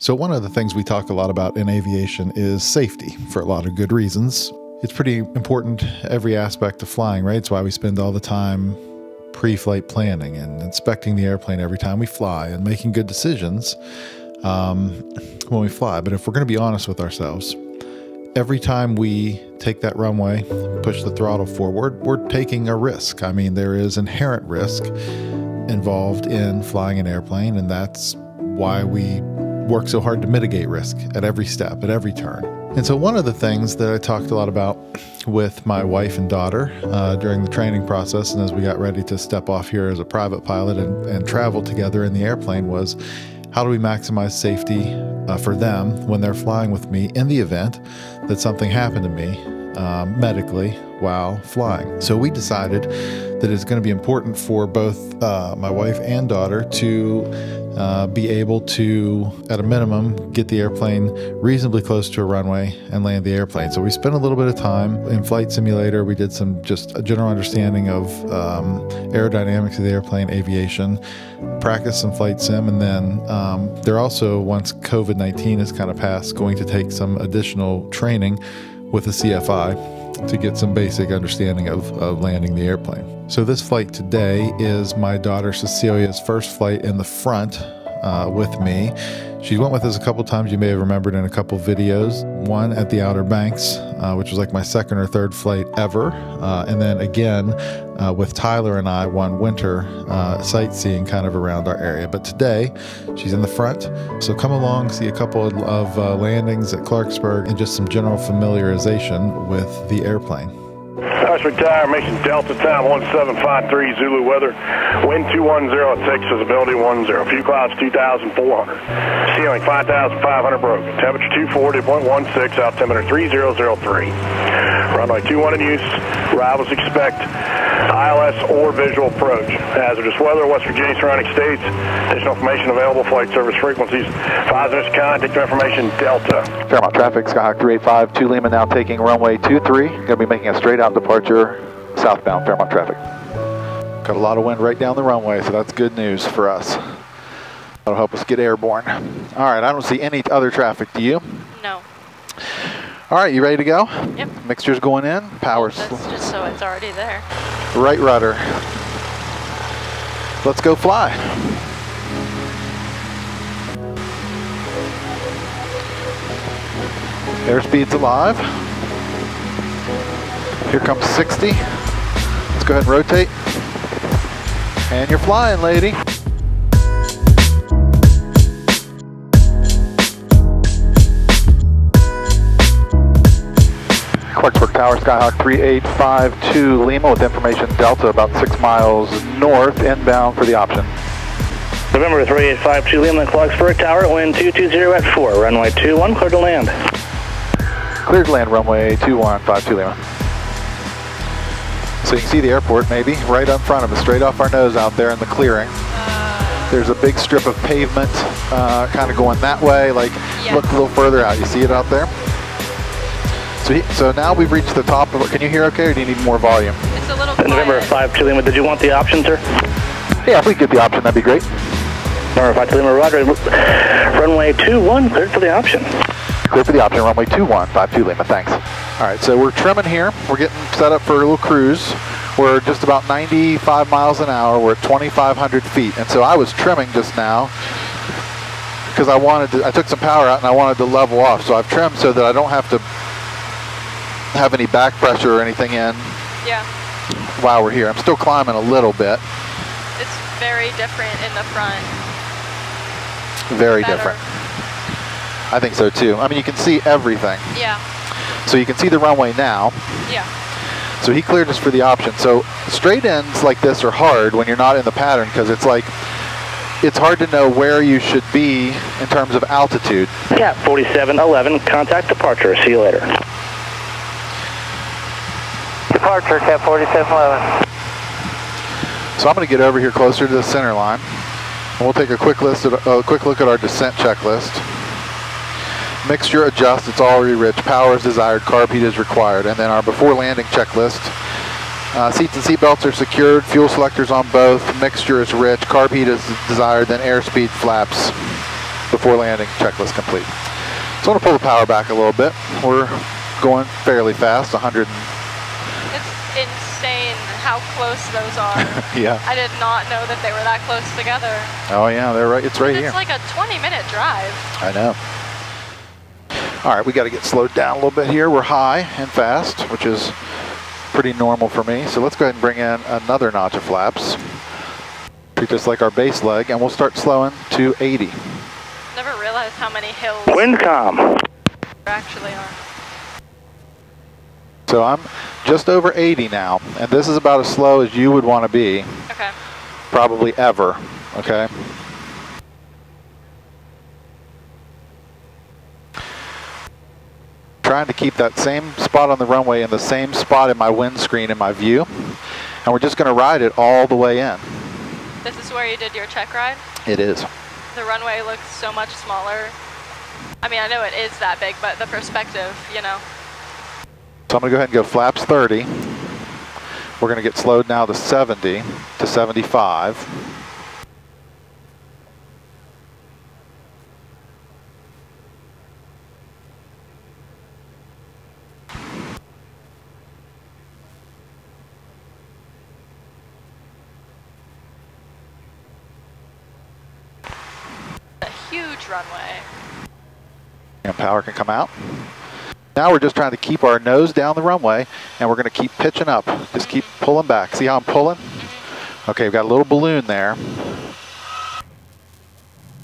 So, one of the things we talk a lot about in aviation is safety for a lot of good reasons. It's pretty important every aspect of flying, right? It's why we spend all the time pre flight planning and inspecting the airplane every time we fly and making good decisions um, when we fly. But if we're going to be honest with ourselves, every time we take that runway, push the throttle forward, we're taking a risk. I mean, there is inherent risk involved in flying an airplane, and that's why we work so hard to mitigate risk at every step, at every turn. And so, one of the things that I talked a lot about with my wife and daughter uh, during the training process, and as we got ready to step off here as a private pilot and, and travel together in the airplane, was how do we maximize safety uh, for them when they're flying with me in the event that something happened to me um, medically while flying. So we decided that it's going to be important for both uh, my wife and daughter to uh, be able to, at a minimum, get the airplane reasonably close to a runway and land the airplane. So we spent a little bit of time in Flight Simulator. We did some just a general understanding of um, aerodynamics of the airplane, aviation, practice some flight sim, and then um, they're also, once COVID 19 is kind of passed, going to take some additional training with the CFI to get some basic understanding of, of landing the airplane. So, this flight today is my daughter Cecilia's first flight in the front uh, with me. She went with us a couple times. You may have remembered in a couple videos. One at the Outer Banks, uh, which was like my second or third flight ever, uh, and then again uh, with Tyler and I one winter uh, sightseeing kind of around our area. But today, she's in the front. So come along, see a couple of uh, landings at Clarksburg, and just some general familiarization with the airplane. Hush Tower, Mission Delta, time 1753, Zulu weather. Wind 210 at 6, visibility 10. Few clouds 2,400. Ceiling 5,500 broken. Temperature 240.16, altimeter 3003. Runway 21 in use. Arrivals expect ILS or visual approach. Hazardous weather, West Virginia surrounding states. Additional information available, flight service frequencies. Five minutes contact information, Delta. Fairmont traffic, Skyhawk 385, 2 Lima now taking runway 23. Going to be making a straight out departure southbound Fairmont traffic. Got a lot of wind right down the runway, so that's good news for us. That'll help us get airborne. All right, I don't see any other traffic. Do you? No. All right, you ready to go? Yep. Mixture's going in. Power's That's just so it's already there. Right rudder. Let's go fly. Airspeed's alive. Here comes 60. Let's go ahead and rotate. And you're flying, lady. Clarksburg Tower, Skyhawk 3852 Lima with information Delta about six miles north, inbound for the option. November 3852 Lima, Clarksburg Tower, wind 220 at 4, runway 21, clear to land. Cleared to land runway 2152 Lima. So you can see the airport maybe right up front of us, straight off our nose out there in the clearing. There's a big strip of pavement uh, kind of going that way, like Yeah. look a little further out. You see it out there? So, so now we've reached the top of it. Can you hear okay or do you need more volume? It's a little November quiet. 52 Lima, did you want the option, sir? Yeah, if we get the option, that'd be great. November 52 Lima, roger. Runway 21, cleared for the option. Clear for the option, runway 2152 Lima, thanks. All right, so we're trimming here. We're getting set up for a little cruise. We're just about 95 miles an hour. We're at 2,500 feet. And so I was trimming just now because I wanted to, I took some power out and I wanted to level off. So I've trimmed so that I don't have to have any back pressure or anything in Yeah. while we're here. I'm still climbing a little bit. It's very different in the front. Very Better. different. I think so too. I mean, you can see everything. Yeah. So you can see the runway now. Yeah. So he cleared us for the option. So straight ends like this are hard when you're not in the pattern because it's like, it's hard to know where you should be in terms of altitude. Cap 4711, contact departure. See you later. Departure, Cap 4711. So I'm going to get over here closer to the center line. And we'll take a quick list, at, a quick look at our descent checklist. Mixture adjust, it's already rich. Power is desired, carb heat is required. And then our before landing checklist. Uh, seats and seat belts are secured, fuel selectors on both, mixture is rich, carb heat is desired, then airspeed flaps before landing checklist complete. So I'm gonna pull the power back a little bit. We're going fairly fast, 100. It's insane how close those are. yeah. I did not know that they were that close together. Oh yeah, they're right. It's right here. it's like a 20 minute drive. I know. All right, we got to get slowed down a little bit here. We're high and fast, which is pretty normal for me. So let's go ahead and bring in another notch of flaps. Treat this like our base leg, and we'll start slowing to 80. Never realized how many hills Wind calm. there actually are. So I'm just over 80 now, and this is about as slow as you would want to be, Okay. probably ever, okay? Trying to keep that same spot on the runway in the same spot in my windscreen in my view, and we're just going to ride it all the way in. This is where you did your check ride. It is. The runway looks so much smaller. I mean, I know it is that big, but the perspective, you know. So I'm going to go ahead and go flaps 30. We're going to get slowed now to 70 to 75. A huge runway. and power can come out. Now we're just trying to keep our nose down the runway and we're going to keep pitching up. Just keep pulling back. See how I'm pulling? Okay, we've got a little balloon there.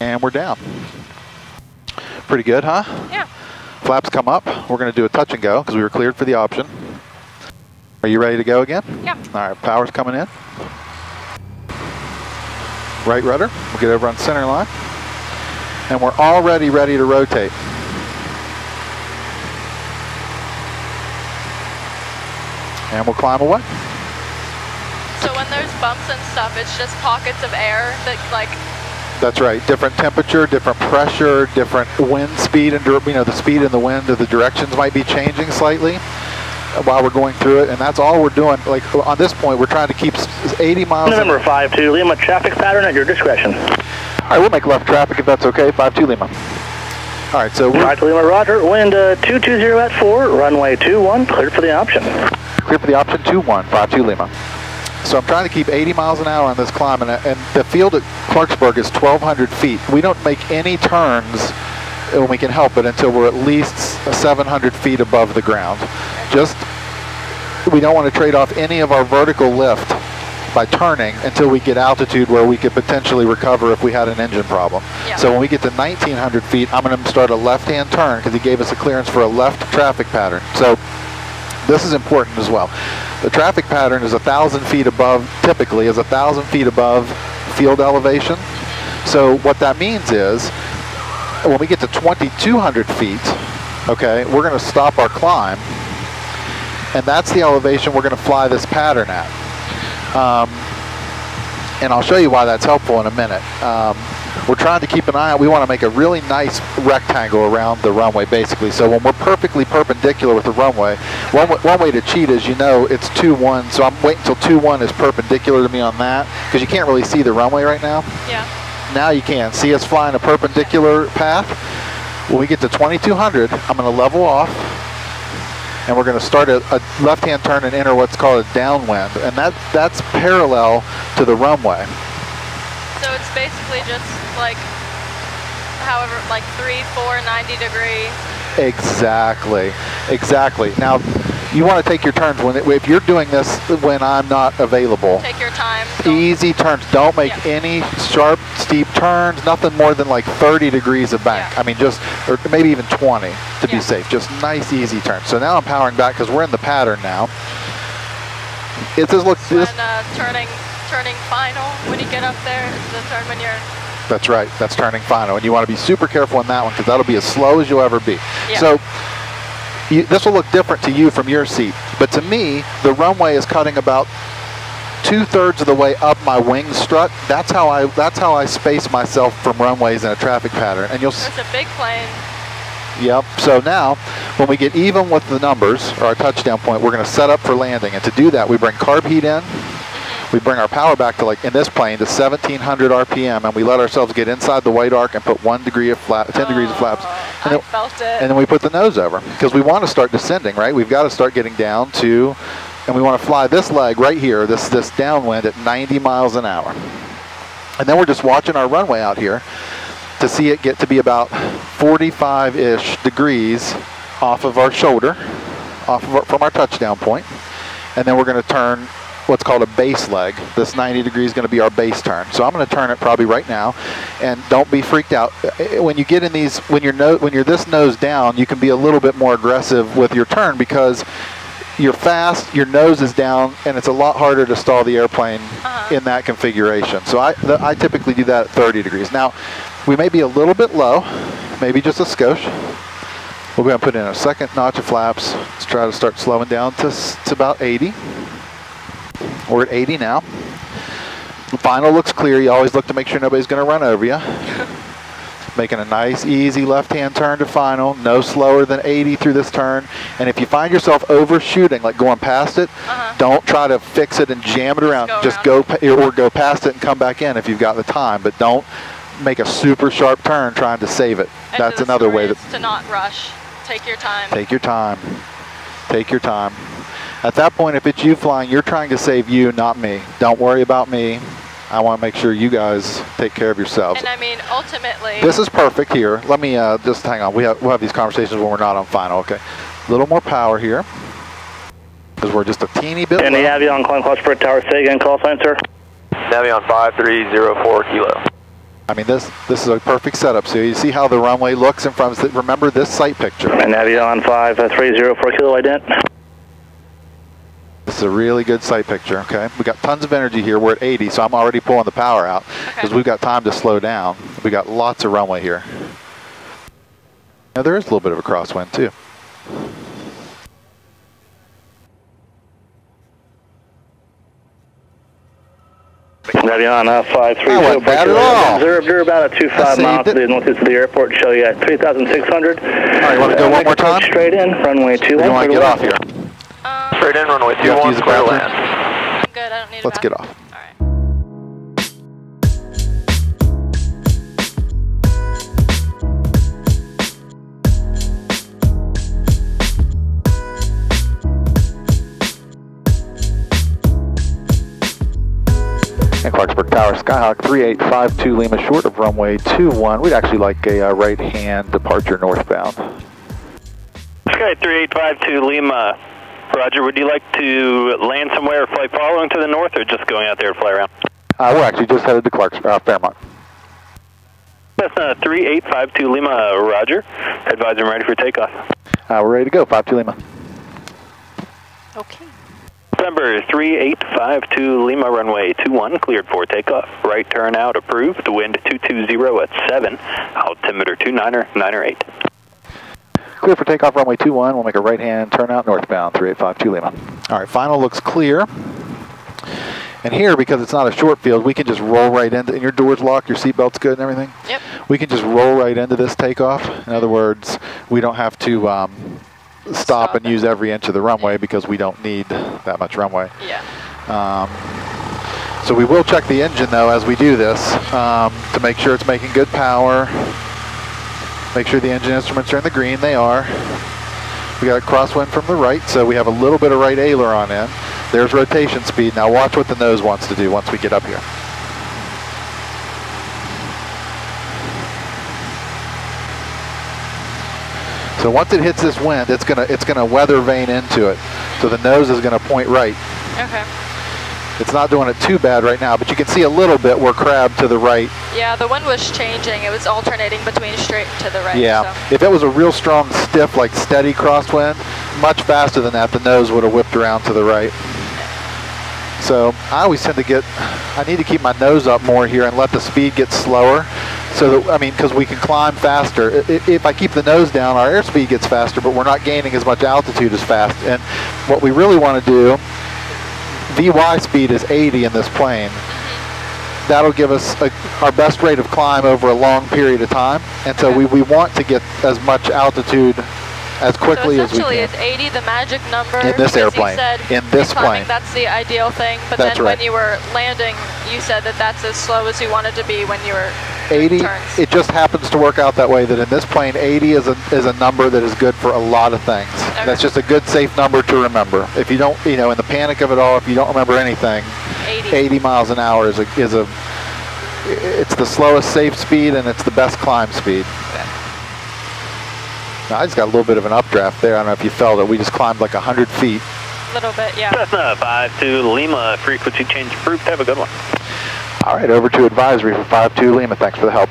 And we're down. Pretty good, huh? Yeah. Flaps come up. We're going to do a touch and go because we were cleared for the option. Are you ready to go again? Yeah. All right, power's coming in. Right rudder. We'll get over on center line. And we're already ready to rotate. And we'll climb away. So when there's bumps and stuff, it's just pockets of air that like, That's right. Different temperature, different pressure, different wind speed, and you know the speed and the wind of the directions might be changing slightly while we're going through it. And that's all we're doing. Like on this point, we're trying to keep 80 miles. an- November 52 Lima, traffic pattern at your discretion. All right, we'll make left traffic if that's okay. 5-2 Lima. All right, so we're 5 Lima, roger. Wind uh, 220 at 4, runway 21, cleared for the option. clear for the option 2-1, 5-2 Lima. So I'm trying to keep 80 miles an hour on this climb, and, and the field at Clarksburg is 1,200 feet. We don't make any turns when we can help it until we're at least 700 feet above the ground. Just, we don't want to trade off any of our vertical lift by turning until we get altitude where we could potentially recover if we had an engine problem. Yeah. So when we get to 1,900 feet, I'm going to start a left-hand turn because he gave us a clearance for a left traffic pattern. So this is important as well. The traffic pattern is a thousand feet above, typically is a thousand feet above field elevation. So what that means is, when we get to 2,200 feet, okay, we're going to stop our climb, and that's the elevation we're going to fly this pattern at. Um, and I'll show you why that's helpful in a minute. Um, we're trying to keep an eye out. We want to make a really nice rectangle around the runway, basically. So when we're perfectly perpendicular with the runway, one, one way to cheat is, you know, it's 2-1. So I'm waiting until 2-1 is perpendicular to me on that, because you can't really see the runway right now. yeah. Now you can. See us flying a perpendicular path? When we get to 2200, I'm going to level off, and we're going to start a, a left-hand turn and enter what's called a downwind. And that, that's parallel to the runway. So it's basically just like, however, like three, four, 90 degree. Exactly, exactly. Now, you want to take your turns when if you're doing this when I'm not available. Take your time. Easy turns. Don't make Yeah. any sharp, turns. Nothing more than like 30 degrees of bank. Yeah. I mean, just or maybe even 20 to be safe. Just nice, easy turns. So now I'm powering back because we're in the pattern now. It says, look, When this. uh, turning, turning final, when you get up there, is the turn when you're, That's right. That's turning final, and you want to be super careful on that one because that'll be as slow as you'll ever be. Yeah. So you, this will look different to you from your seat, but to me, the runway is cutting about two thirds of the way up my wing strut. That's how I. That's how I space myself from runways in a traffic pattern, and you'll. s- there's a big plane. Yep. So now, when we get even with the numbers, or our touchdown point, we're going to set up for landing. And to do that, we bring carb heat in. Mm-hmm. we bring our power back to like in this plane to 1700 RPM, and we let ourselves get inside the white arc and put one degree of flap, 10 degrees of flaps, oh, and I then, felt it. and then we put the nose over because we want to start descending, right? We've got to start getting down to, and we want to fly this leg right here, this this downwind at 90 miles an hour, and then we're just watching our runway out here to see it get to be about 45-ish degrees off of our shoulder, off of our, from our touchdown point, and then we're going to turn what's called a base leg. This 90 degrees is going to be our base turn. So I'm going to turn it probably right now, and don't be freaked out. Uh, When you get in these, when you're no, when you're this nose down, you can be a little bit more aggressive with your turn because you're fast, your nose is down, and it's a lot harder to stall the airplane Uh-huh. in that configuration. So I, the, I typically do that at 30 degrees. Now, we may be a little bit low, maybe just a skosh. We're going to put in a second notch of flaps. Let's try to start slowing down to, to about 80. We're at 80 now. The final looks clear. You always look to make sure nobody's going to run over you. Making a nice, easy left-hand turn to final. No slower than 80 through this turn. And if you find yourself overshooting, like going past it, Uh-huh. don't try to fix it and jam it around. go Just around. go pa- or go past it and come back in if you've got the time. But don't make a super sharp turn trying to save it. And That's the another way to not rush. Take your time. Take your time. Take your time. At that point, if it's you flying, you're trying to save you, not me. Don't worry about me. I want to make sure you guys take care of yourselves. and I mean, ultimately, This is perfect here. Let me uh, just hang on. We have, we'll have these conversations when we're not on final, okay? A little more power here. Because we're just a teeny bit And the low. Avion calling Clarksburg Tower, say again, call sign, sir. Navion 5304 kilo. I mean, this this is a perfect setup. So you see how the runway looks in front of us. Remember this sight picture. And Avion 5304 kilo ident. This is a really good sight picture, okay? We got tons of energy here. We're at 80, so I'm already pulling the power out because Okay. we've got time to slow down. We got lots of runway here. Now there is a little bit of a crosswind too. Navion uh, 5304 That wasn't bad at all. observed. You're about a 2 5 miles did- to the northeast of the airport. Show you at 3,600. All right, you wanna go one more time? Straight in, runway 21. You want to get off here? Straight in, runway You have to use 21, clear bathroom? land. I'm good. I don't need a Let's get off. All right. And Clarksburg Tower, Skyhawk 3852 Lima, short of runway 21. We'd actually like a uh, right-hand departure northbound. Sky 3852 Lima. Roger, would you like to land somewhere or fly following to the north or just going out there to fly around? Uh, we're actually just headed to Clarks, uh, Fairmont. Cessna 3852 Lima, Roger. Advisor, I'm ready for takeoff. Uh, we're ready to go, 52 Lima. Okay. December 3852 Lima, runway 21, cleared for takeoff. Right turn out approved. Wind 220 at 7. Altimeter 29er, 98. Clear for takeoff, runway 21. We'll make a right-hand turn out northbound, 3852 Lima. All right, final looks clear. And here, because it's not a short field, we can just roll right into, and your door's locked, your seatbelt's good and everything? Yep. We can just roll right into this takeoff. In other words, we don't have to um, stop, Stop and it. use every inch of the runway because we don't need that much runway. Yeah. Um, so we will check the engine though as we do this um, to make sure it's making good power. Make sure the engine instruments are in the green. They are. We got a crosswind from the right, so we have a little bit of right aileron in. There's rotation speed. Now watch what the nose wants to do once we get up here. So once it hits this wind, it's gonna it's gonna weather vane into it. So the nose is gonna point right. Okay. It's not doing it too bad right now, but you can see a little bit where crab to the right. Yeah, the wind was changing. It was alternating between straight to the right. yeah. So. If it was a real strong, stiff, like steady crosswind, much faster than that, the nose would have whipped around to the right. So I always tend to get, I need to keep my nose up more here and let the speed get slower. So that, I mean, because we can climb faster. If I keep the nose down, our airspeed gets faster, but we're not gaining as much altitude as fast. And what we really want to do, VY speed is 80 in this plane. That'll give us a, our best rate of climb over a long period of time. And so we, we want to get as much altitude as quickly so as we can. essentially, is 80 the magic number? In this airplane. said In this climbing, plane. That's the ideal thing. But That's then right. when you were landing, you said that that's as slow as you wanted to be when you were 80 it just happens to work out that way that in this plane 80 is a, is a number that is good for a lot of things Okay. That's just a good safe number to remember if you don't you know in the panic of it all if you don't remember anything 80. 80 miles an hour is a, is a it's the slowest safe speed and it's the best climb speed now, I just got a little bit of an updraft there. I don't know if you felt it. We just climbed like 100 feet. A little bit, yeah. Cessna 52 Lima, frequency change approved. Have a good one. All right, over to advisory for 5-2 Lima. Thanks for the help.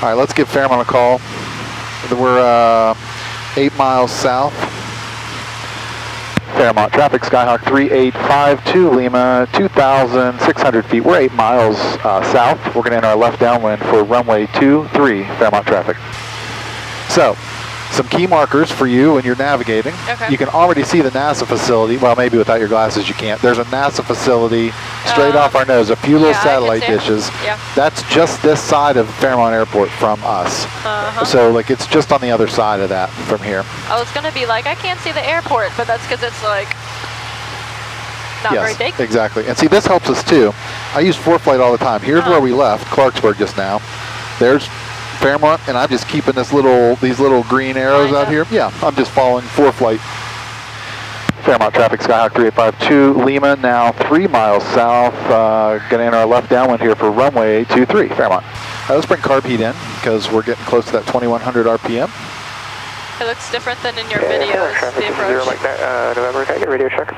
All right, let's give Fairmont a call. We're uh, eight miles south. Fairmont traffic, Skyhawk 3852 Lima, 2,600 feet. We're eight miles uh, south. We're going to enter our left downwind for runway 23, Fairmont traffic. So, some key markers for you when you're navigating. Okay. You can already see the NASA facility. Well, maybe without your glasses you can't. There's a NASA facility straight Uh, off our nose. A few little yeah, satellite dishes. Yeah. That's just this side of Fairmont Airport from us. Uh-huh. So, like, it's just on the other side of that from here. I was gonna be like, I can't see the airport, but that's because it's like not yes, very big. exactly. And see, this helps us too. I use ForeFlight all the time. Here's Oh. where we left, Clarksburg just now. There's Fairmont, and I'm just keeping this little, these little green arrows out here. Yeah, I'm just following four ForeFlight. Fairmont traffic, Skyhawk 3852 Lima, now three miles south. Uh, gonna enter our left downwind here for runway 23, Fairmont. All right, let's bring carb heat in because we're getting close to that 2100 RPM. It looks different than in your videos. The approach. uh, November, can I get radio check?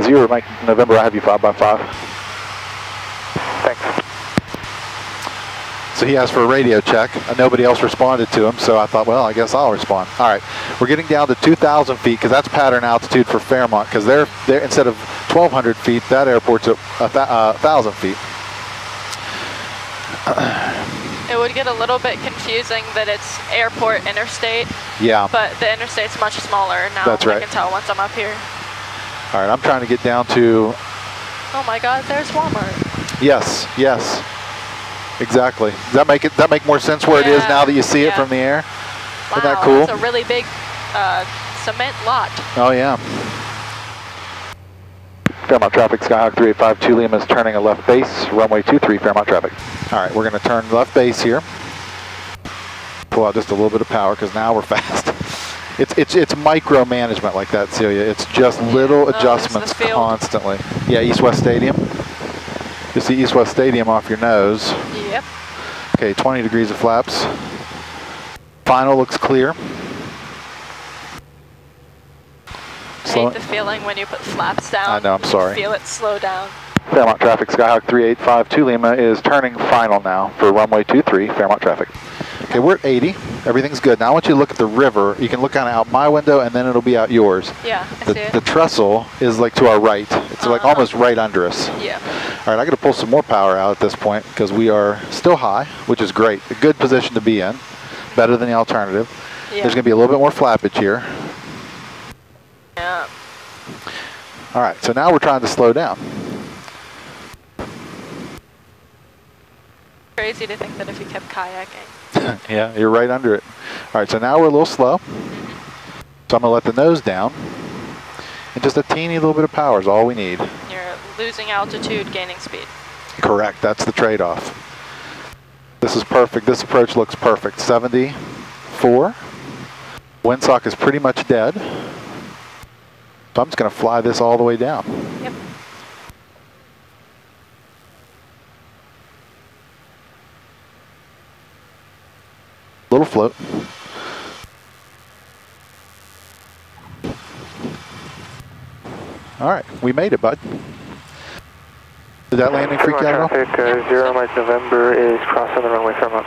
Zero, Mike, November, I have you five by five. Thanks. So he asked for a radio check. and Nobody else responded to him, so I thought, well, I guess I'll respond. All right, we're getting down to 2,000 feet because that's pattern altitude for Fairmont. Because they're, they're instead of 1,200 feet, that airport's at a uh, 1,000 feet. It would get a little bit confusing that it's airport interstate, Yeah. but the interstate's much smaller now. That's right. I can tell once I'm up here. All right, I'm trying to get down to Oh my God, there's Walmart. yes, yes, exactly. Does that make it? That make more sense where it is now that you see it from the air? Wow, Isn't that cool? That's a really big uh, cement lot. Oh yeah. Fairmont traffic, Skyhawk 3852 Lima is turning a left base, runway 23, Fairmont traffic. All right, we're going to turn left base here. Pull out just a little bit of power because now we're fast. It's it's it's micromanagement like that, Celia. It's just little Oh, there's the adjustments field. constantly. Yeah, East West Stadium. You see East West Stadium off your nose. Yep. Okay, 20 degrees of flaps. Final looks clear. Slow Hate the feeling when you put flaps down. I know, I'm sorry. Feel it slow down. Fairmont traffic, Skyhawk 3852 Lima is turning final now for runway 23, Fairmont traffic. Okay, we're at 80. Everything's good. Now I want you to look at the river. You can look kind of out my window and then it'll be out yours. Yeah, I The, see it. the trestle is like to our right. It's like Uh-huh. almost right under us. yeah. All right, I got to pull some more power out at this point because we are still high, which is great. A good position to be in. Better than the alternative. Yeah. There's going to be a little bit more flappage here. yeah. All right, so now we're trying to slow down. Crazy to think that if you kept kayaking. yeah, you're right under it. All right, so now we're a little slow. So I'm going to let the nose down. And just a teeny little bit of power is all we need. Losing altitude, gaining speed. Correct, that's the trade-off. This is perfect. This approach looks perfect. 74. Windsock is pretty much dead. So I'm just going to fly this all the way down. Yep. Little float. All right, we made it, bud. Did that landing freak you out at all? traffic, uh, zero Mike November is crossing the runway Fairmont.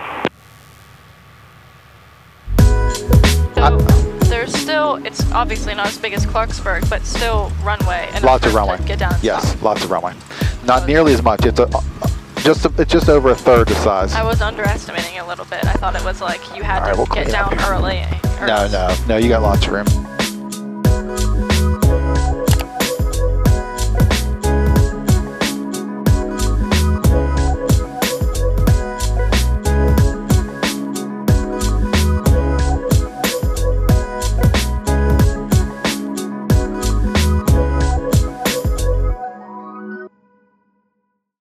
So there's still, it's obviously not as big as Clarksburg, but still runway. enough Lots of for it to runway. Get down. Yes, some. lots of runway. Not nearly as much. It's a just a, it's just over a third the size. I was underestimating it a little bit. I thought it was like you had All right, to we'll get down here. early. No, no, no. You got lots of room.